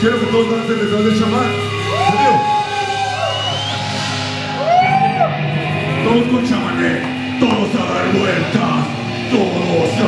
Quiero que todos dancen detrás del chamán. ¿Serio? Todos con chamané. Todos a dar vueltas. Todos a